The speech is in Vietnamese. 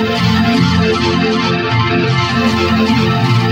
Thank you.